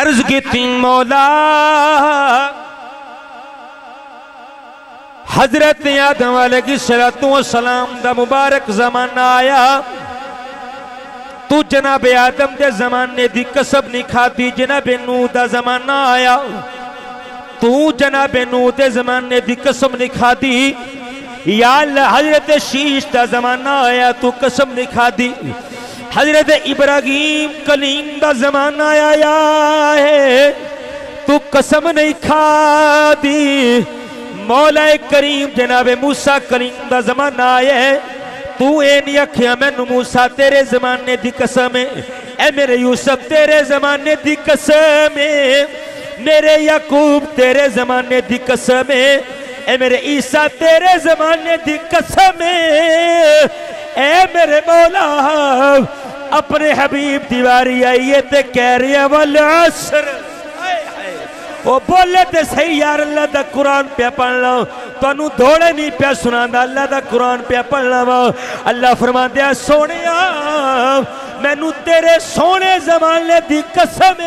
अर्ज़ की थी मौला। हज़रत आदम की सलातों सलाम दा मुबारक जमाना आया। तू जनाब आदम के जमाने की कसम नहीं खाती, जनाब नू का जमाना आया। तू जनाब नू के जमाने की कसम नहीं खाती, या हज़रत शीश का जमाना आया, तू कसम नहीं खाती। हज़रत इब्राहिम कलीम का जमाना आया है। तू कसम नहीं खाती। मौला करीम जनाबे मूसा करीम का जमाना आया है। तू ए नहीं आखिया, मैनू मूसा तेरे जमाने की कसम है। ए मेरे यूसफ, तेरे जमाने की कसम है। मेरे याकूब तेरे जमाने की कसम है। ए मेरे ईसा तेरे जमाने की कसम है। ए मेरे मौला अपने हबीब दीवारी आइए ते कह रही वल असर। वो बोले ते सही, यार, अल्लाह दा कुरान पे पढ़ लो। तनु दौड़े नहीं पिया सुना अल्लाह दा कुरान पे पढ़ लो अल्लाह फरमांदे सोने मैनू तेरे सोने जमाने दी कसम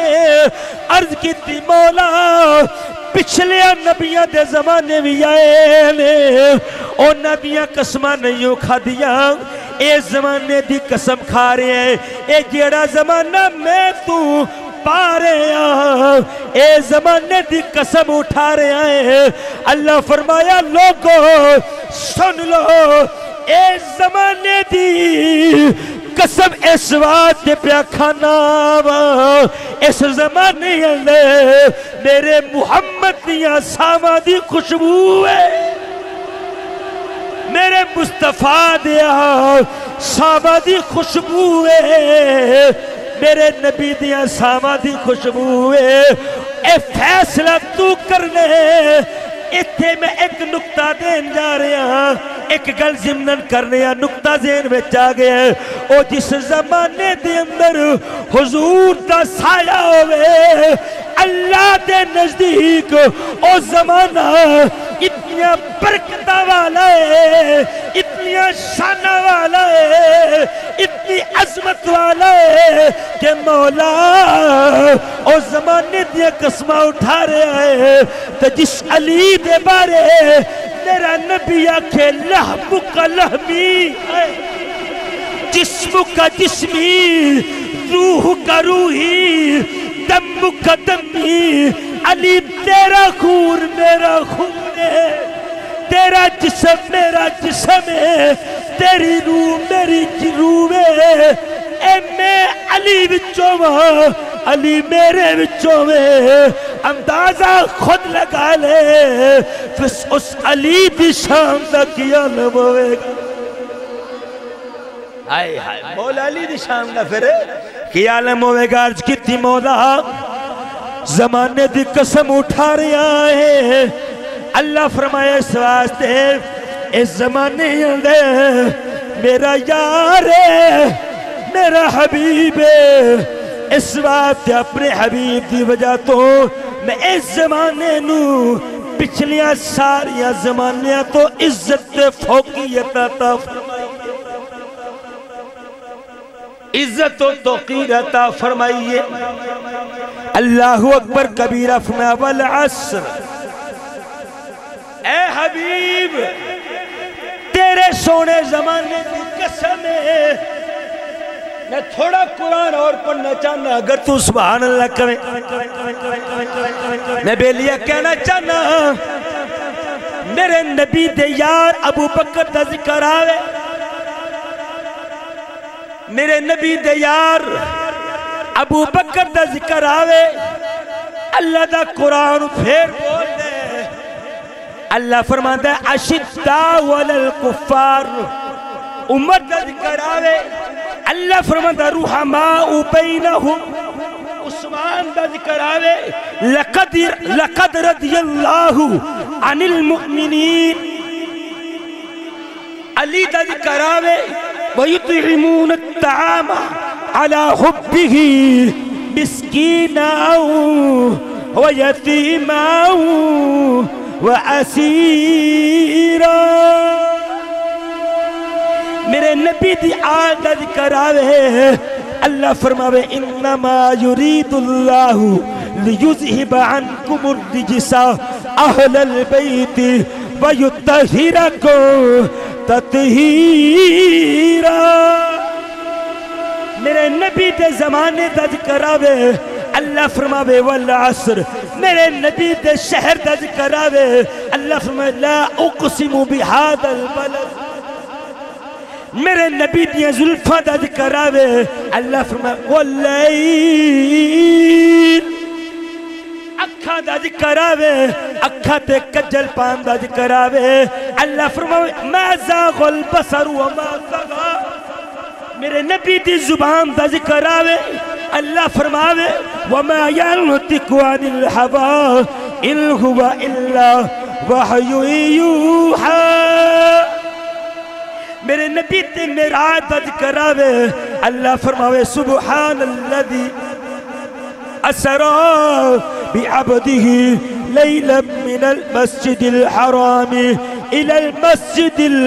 अर्ज़ की मौला पिछले नबिया के जमाने भी आए ने। उन्होंने कसम नहीं खादिया। इस जमाने की कसम खा रहे हैं। ये जेड़ा जमाना मैं तू पा रहे ए जमाने की कसम उठा रहे हैं। अल्लाह फरमाया, लोगो, सुन लो। ए जमाने की कसम इस वास्ते प्या खाना वा। इस जमाने मेरे मुहम्मद दिया सावा दी खुशबू है। मेरे मुस्तफ़ा दिया सावा दी खुशबू है। मेरे नबी दिया सावा दी खुशबू है। ए फैसला तू करने इतने मैं एक नुकता देन जा रहा एक गल जिमन करने नुकता जेन में आ गया ओ जिस जमाने दे अंदर हुजूर का साया होवे, अल्लाह के नज़दीक ओ जमाना इतनिया बरकत वाला है इतनिया शाना वाला है इतनी अजमत वाला है कि मौला ओ जमाने दिया कसमा उठा रहा है तो जिस अली दे बारे तेरा नबी आखे लहमु का लहमी जिस्म का जिस्मी, रूह का रूही, दम का दमी अली तेरा खून मेरा खून है। तेरा जिसम मेरा जिसम है। तेरी रूह मेरी रूह है। ए मैं अली वा अली मेरे में अंदाज़ा खुद लगा ले। फिर उस अली की शाम का किया हाय हाय मौला अली दी शाम का फिर की आलम होएगा अर्ज़ की मौला। जमाने दी कसम उठा रहा है। अल्लाह फरमाया, इस वास्ते इस जमाने अंदर मेरा यार है, मेरा हबीब है। इस बात अपने हबीब की वजह तो मैं इस जमाने पिछलिया सारिया जमानिया तो इज़्ज़त फोकियत इज़्ज़त तो तोकीरता फरमाइए अल्लाह अकबर, कबीरा फरमावल असर। ए हबीब, तेरे सोने जमाने की कसम है। मैं थोड़ा कुरान और पढ़ना चाहना, अगर तू सुबहान अल्लाह करे। मैं बेलिया कहना चाहना, मेरे नबी दे यार अबू बकर का ज़िक्र आवे। मेरे नबी दे यार अबू बकर का ज़िक्र आवे अल्लाह का कुरान फिर बोल दे अल्लाह फरमाता है अशिद्दा वलल कुफार उम्मत का ज़िक्र आवे अल्लाह फरमाता रुहमा बैनहुम उस्मान का ज़िक्र आवे लक़द लक़द रदियल्लाहु अनिल मुमिनीन अली का ज़िक्र आवे वयुतइमून अत्ताम अला हुब्बिही मिस्कीना व यतीमा व असीरा मेरे नबी दी आदत करावे अल्लाह फरमावे इन्नमा युरीदुल्लाहु लियुज़हिब अन्कुम रिजसा अहलल बैत व युतहिरकुम ततहीरा मेरे नबी दे जमाने दज करावे। अल्लाह फरमावे, वल असर। मेरे नबी दे शहर दज करावे। अल्लाह फरमावे, ला उकसिमु बिहादल बलद। मेरे नबी दिया जुल्फा दज करावे। अल्लाह फरमावे वल्लैल अखा दज करावे। अखा ते कज्जल पान दज करावे। अल्लाह फरमावे मा जागल बसर व मा मेरे नबी की ज़ुबान का ज़िक्र आवे, अल्लाह फरमावे व मैं हवा, इन हुआ इल्ला वाहयूहा मेरे नबी ते मेरा दज करावे अल्लाह फरमावे सुबहान अल्लदी असरा बि अबदिही लैला मिनल मस्जिदिल हरामी, इलल मस्जिदिल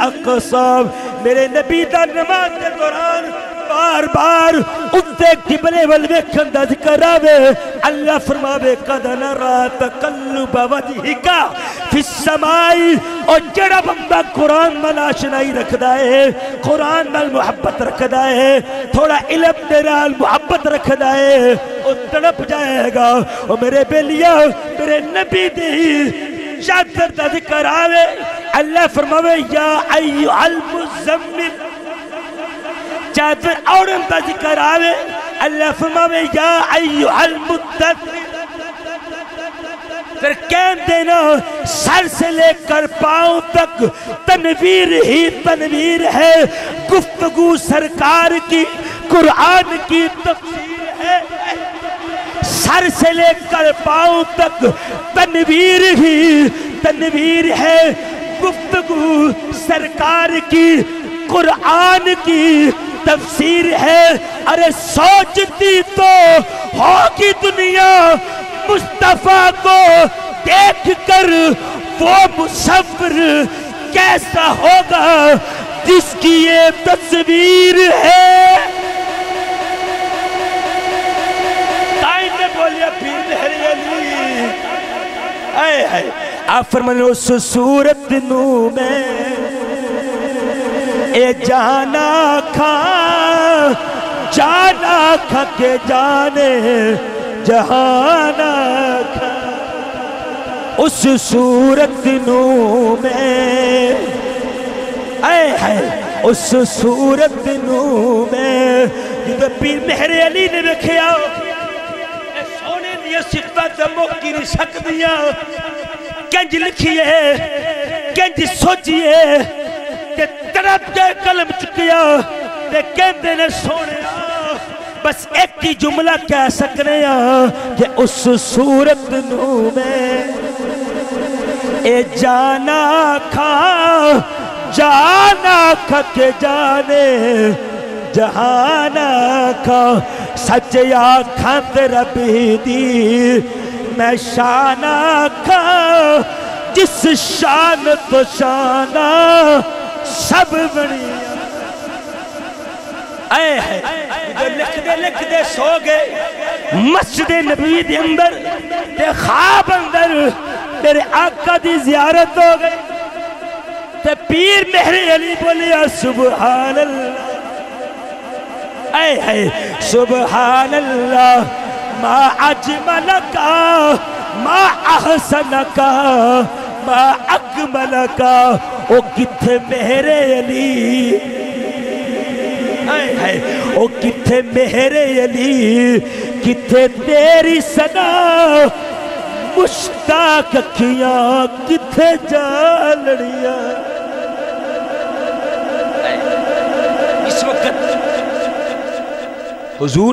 अक्सा। मेरे नबी दा नमाज़ के दौरान बार बार उत्ते किबले वल वेखन दा ज़िक्र आवे। अल्लाह फरमावे, कद नरा तकल्लुब वजहिका फिस समाई। और जेड़ा बंदा कुरान नाल आशनाई रखदा है, कुरान नाल मोहब्बत रखदा है, थोड़ा इल्म दे नाल मोहब्बत रखदा है, वो तड़प जाएगा। और मेरे बेलिया, मेरे नबी दी चादर दा ज़िक्र आवे अल्लाह फरमावे, या अय्युहल मुज़म्मिल। चादर औरत का ज़िक्र आवे अल्लाह फरमावे, या अय्युहल मुद्दत्थिर फिर कह देना, सर से लेकर पाँव तक तनवीर ही तनवीर है। गुफ्तगु सरकार की, कुरान की तफसीर सर से लेकर पाँव तक तनवीर ही तनवीर है। गुफ्तगु सरकार की, कुरान की तफसीर है। अरे सोचती तो होगी दुनिया, मुस्तफ़ा को देख कर वो मुसफर कैसा होगा, जिसकी ये तस्वीर है। आए हाय आप फरमान उस सूरत नू में ए जाना खा जाना खा जाने, जहाना खा। उस सूरत नू में आए उस सूरत नू में जो पीर मेहरे अली ने दिया सिफत मुक्की नहीं सकदियाँ। कंज लिखिए, कंज सोचिए, ते तड़प के कलम चुकिया ते कहते ने, सोने, बस एक ही जुमला कह सकने कि उस सूरत नू में ए जाना खा जाना खा के जाने जहाना खा सच आखा रबी दी। मैं शाना खा जिस शान तो शाना सब जो लिखते सो गए। के अंदर अंदर, तेरे आका जियारत हो गई। पीर मेहरे अली बोलिया अल्लाह ऐ है सुबहान अल्लाह मा अजमल का मा अहसन का मा अकमल का ओ किथे मेरे अली हाय हाय ओ किथे मेरे अली किथे तेरी सना मुश्ताक अखियाँ किथे जालड़िया इस वक्त हुजूर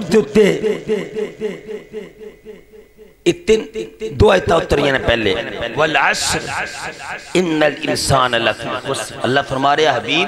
इतन दो आयता उतरियाँ ने पहले। इंसान अल्लाह फरमा रहा हबीब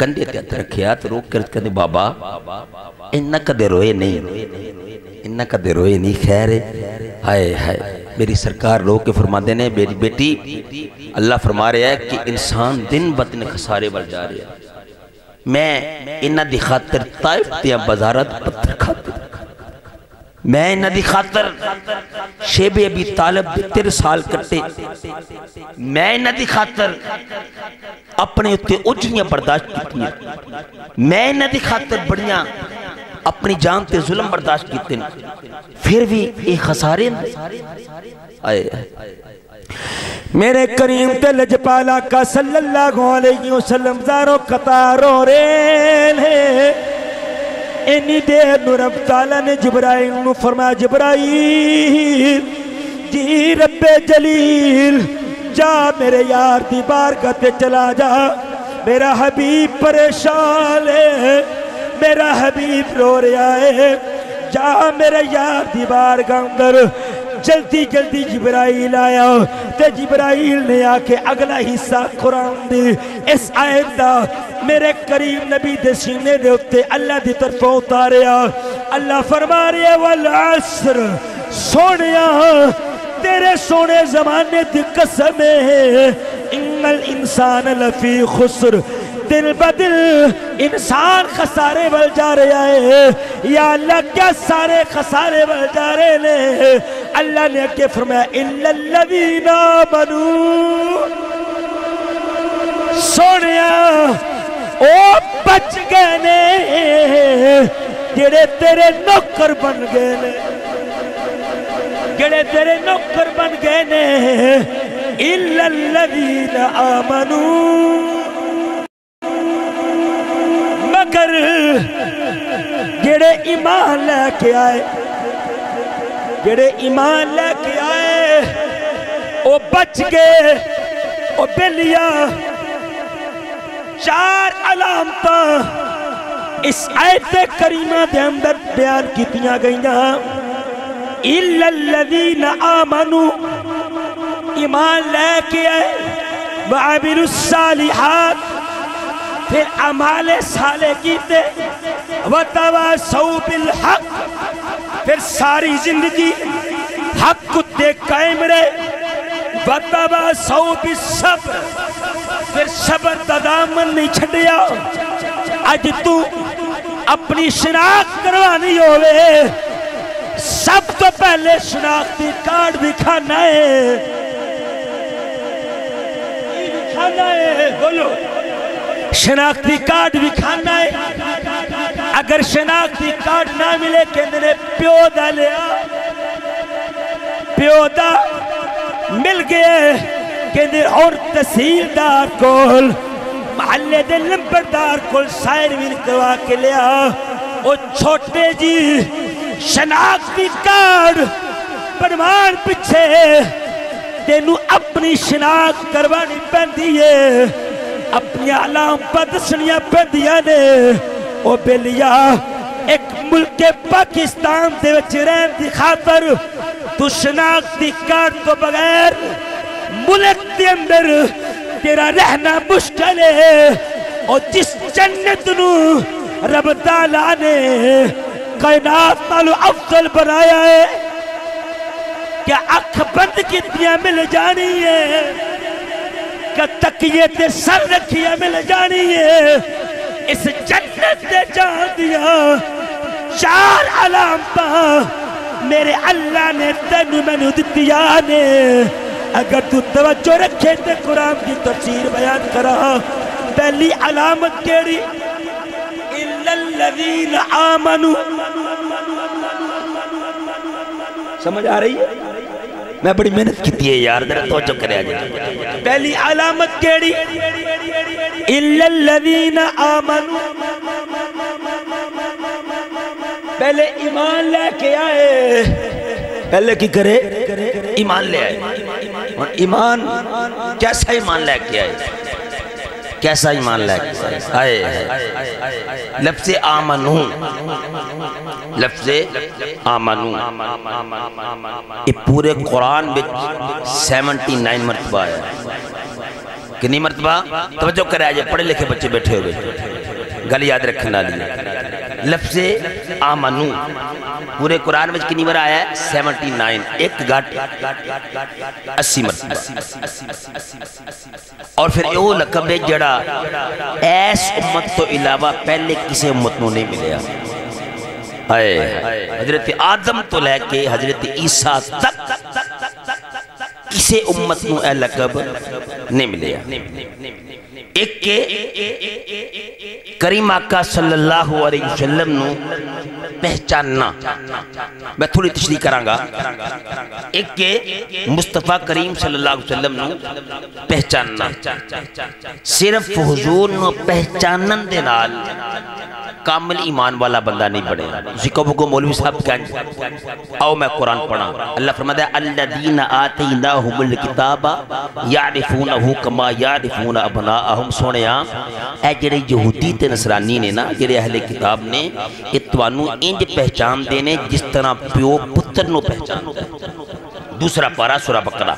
कंधे ते हथ रखिया तो रोक कर कहते बाबा, इन्ना कदे रोए नहीं, इन्ना कदे रोए नहीं, खैर हाय हाय, मेरी सरकार रो के फरमाते ने, मेरी बेटी, अल्लाह फरमा रहा है कि इंसान दिन ब दिन खसारे बल जा रहा मैं इन्हों की खातर ताइफ दिया बाजारत पत्थर खाते मैं इन्हों की खातर शेबे अभी तालब तेरे साल कट्टे। मैं इन्हों की खातर अपने उत्ते उजड़ियाँ बर्दाश्त की मैं इन्हों की खातर बड़िया अपनी जान ते जुल्म बर्दाश्त किए फिर भी ये खसारे मेरे करीम ते लजपाला का सल्लल्लाहु अलैहि वसल्लम जारो कतारो रे इन्नी देर नु रब ताला ने जिब्राइल फरमाया, जिब्राइल, जी रब्बे जलील जा, मेरे यार दी बारगाह ते चला जा। मेरा हबीब परेशान है, मेरा हबीब रो रहा है। जा, मेरे यार दी बारगाह अंदर जल्दी जल्दी जिब्राइल आया। ते जिब्राइल ने आके अगला हिस्सा कुरान दी। इस आयत दा मेरे करीम नबी दे सीने दे उत्ते अल्लाह दी तरफों उतारिया अल्लाह फरमा रहा वल असर सोनिया तेरे सोने जमाने दी कसम इन्नल इंसान लफी खुसर। दिल ब दिल इंसान खसारे बल जा रहा है। या अल्लाह, क्या सारे खसारे बल जा रहे ने अल्लाह ने अगे फरमाया बनू सोनिया, ओ बच गए ने। जेड़े तेरे नौकर बन गए ने। जेड़े तेरे नौकर बन गए ने आमनू। मगर जेड़े ईमान लैके आए जेड़े ईमान लैके आए वो बच गए वो बेलिया चार अलामत इस आयत करीमा के अंदर बयान की गई आमनू, ईमान लैके आए बाबिलुस्सालिहात फिर अमाले साले कीते बिल हक, फिर सारी ज़िंदगी हक उत्ते कायम रहे, वतवा बिल सब्र, फिर सबर का नहीं छड़िया अज तू अपनी शनाख्त करवानी होवे। सब तो पहले शनाख्ती कार्ड भी खाना है। खाना है, बोलो। शनाख्ती कार्ड भी खाना है। अगर शनाख्ती कार्ड ना मिले कहते प्यो दा लिया। प्यो दा मिल गए कहते और तहसीलदार कोल, महल्ले दे लंबरदार कोल साइन भी करवा के लिया। वो छोटे जी शनाख्ती कार्ड प्रमाण पिछे। तेनू अपनी शनाख्त करवानी पैंदी है। अपनी अलामत दसनिया पैंदिया ने। ओ बेलिया, एक मुल्क पाकिस्तान दी खातर तू शनाख्ती कार्ड तो बगैर मुल्क के अंदर तेरा रहना मुश्किल है। और जिस जन्नत रब ताला ने कायनात नालों अफजल बनाया है क्या अख बंद कितिया मिल जानी है क्या तकिए ते सर रखिया मिल जानी है। इस जन्नत दे जान दिया, चार अलामत मेरे अल्लाह ने तेन मैनू दितिया ने। अगर तू तवज्जो रखे तो कुरान की तफसीर बयान करा, पहली अलामत केड़ी? इल्लल्लज़ीन आमनू। समझ आ रही है? मैं बड़ी मेहनत की है यार, जरा तवज्जो करे पहली अलामत केड़ी? इल्लल्लज़ीन आमनू। पहले ईमान लेके आए, पहले की करे? ईमान ले आए। और ईमान, कैसा ईमान लेके आए? कैसा ईमान लाए? आए लफ्ज आमनू लफ्ज आमनू ये पूरे कुरान में 79 मरतबा है। कितनी मरतबा? तवज्जो कराया जाए पढ़े लिखे बच्चे बैठे हुए। गल याद रखने वाली लफ्ज आमनू। पूरे कुरान में कितनी बार आया है? 79 एक घट। 80 मरतबा। और फिर वो लकब है जड़ा। ऐस उम्मत तो इलावा पहले किसी उम्मत को नहीं मिलया हाय। हज़रत आदम तो लेके हज़रत ईसा तक किसी उम्मत को यह लकब नहीं मिलया एक के करीम आका सल्लल्लाहु अलैहि वसल्लम नु पहचानना। मैं थोड़ी तशरी करांगा। एक के मुस्तफ़ा करीम सल्लल्लाहु अलैहि वसल्लम नु पहचानना। सिर्फ़ हुजूर नु पहचानन दे नाल कामल ईमान वाला बंदा नहीं बने। मौलवी साहब आओ मैं कुरान पढ़ा अल्लाह नसरानी ने ना अहले किताब ने इंज पहचान देने जिस तरह प्यो पुत्र दूसरा पारा सुरा बकरा।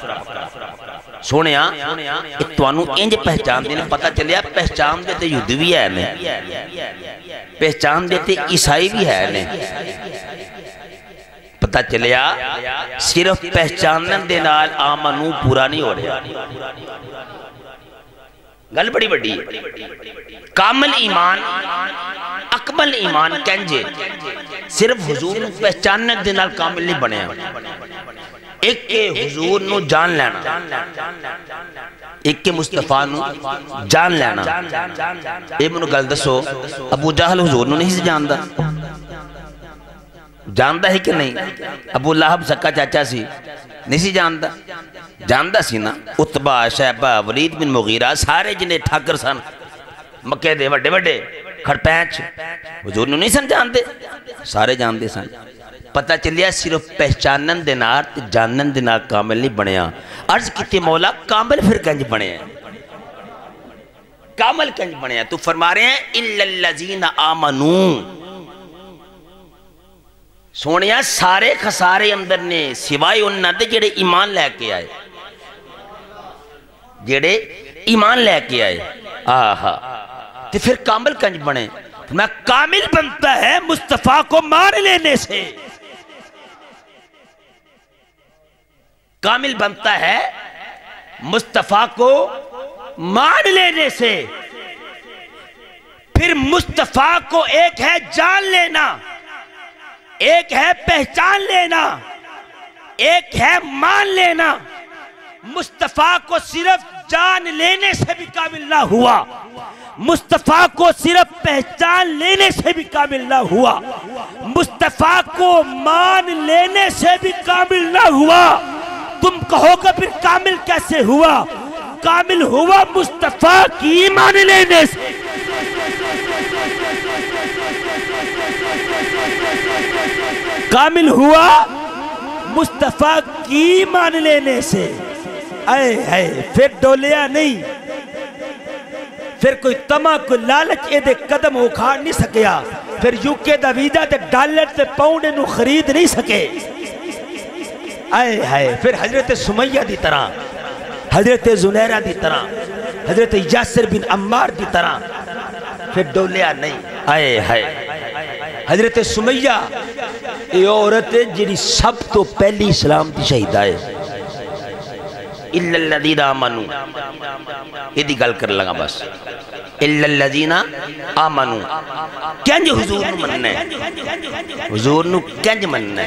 सोने इंज पहचान देने पता चलिया, पहचान देते युद्ध भी है पहचानते देते ईसाई भी है ने। पता चलिया, सिर्फ़ पहचानन दे नाल आमनू पूरा नहीं हो रहा। गल बड़ी बड़ी कामल ईमान, अकमल ईमान कंजे, सिर्फ़ हुजूर पहचानन दे नाल कामिल नहीं बनया एक के हुजूर नु जान लेना। एक के मुस्तफ़ा जान लेना। ये मैनू गल दसो अबू जहल हुजूर नहीं जानदा। जानदा है कि नहीं? अबू लाहब सक्का चाचा सी, नहीं सी जानदा? जानदा सी ना वलीद बिन मुगीरा, सारे जिन्हें ठाकर सन, मक्के खड़पैंच, हुजूर नहीं सन जानते सारे जानते सन। पता चलिया सिर्फ़ पहचानन दे नाल ते जानन दे नाल कामिल नहीं बनया अर्ज़ किते मौला, कामिल फिर कंज बनया कामिल कंज बनया तू फरमा रहे हैं आमनू। सोनिया, सारे खसारे अंदर ने, सिवाय उन्होंने जेड़े ईमान लैके आए। जेड़े ईमान लैके आए। आहा। तो फिर कामिल कंज बने। मैं कामिल बनता है मुस्तफ़ा को मार लेने से। कामिल बनता है, मुस्तफ़ा को मान लेने से। फिर मुस्तफ़ा को एक है जान लेना, एक है पहचान लेना, एक है मान लेना। मुस्तफ़ा को सिर्फ़ जान लेने से भी काबिल ना हुआ। मुस्तफ़ा को सिर्फ़ पहचान लेने से भी काबिल ना हुआ। मुस्तफ़ा को मान लेने से भी काबिल ना हुआ। कहोगे, फिर कामिल कैसे हुआ? कामिल हुआ मुस्तफ़ा की मान लेने से। कामिल हुआ मुस्तफ़ा की मान लेने से। आए है फिर डोलिया नहीं। फिर कोई तमा को लालच ए कदम उखाड़ नहीं सकया। फिर यूके का वीज़ा ते डॉलर ते पाउंड खरीद नहीं सके। आए हाय। फिर हज़रत सुमैया की तरह, हज़रत जुनैरा की तरह, हज़रत यासर बिन अम्मार की तरह। फिर डोलिया नहीं, आए हाय। हज़रत सुमैया, ये औरत जी सब तो पहली इस्लाम की शहीद है इल्लल्लजीना कर लगा बस। इल्लल्लजीना हुजूर नु मनना मनना